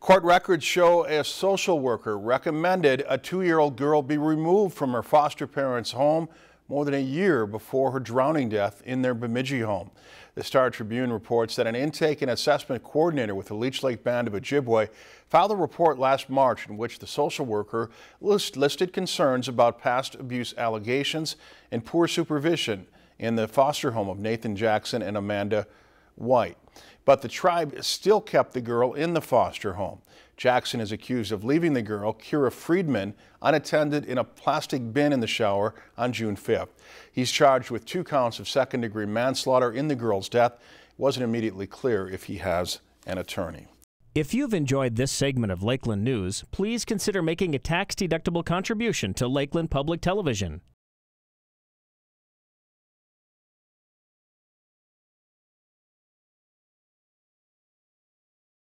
Court records show a social worker recommended a two-year-old girl be removed from her foster parents' home more than a year before her drowning death in their Bemidji home. The Star Tribune reports that an intake and assessment coordinator with the Leech Lake Band of Ojibwe filed a report last March in which the social worker list listed concerns about past abuse allegations and poor supervision in the foster home of Nathan Jackson and Amanda White. But the tribe still kept the girl in the foster home. Jackson is accused of leaving the girl, Kira Friedman, unattended in a plastic bin in the shower on June 5th. He's charged with two counts of second degree manslaughter in the girl's death. It wasn't immediately clear if he has an attorney. If you've enjoyed this segment of Lakeland News, please consider making a tax-deductible contribution to Lakeland Public Television.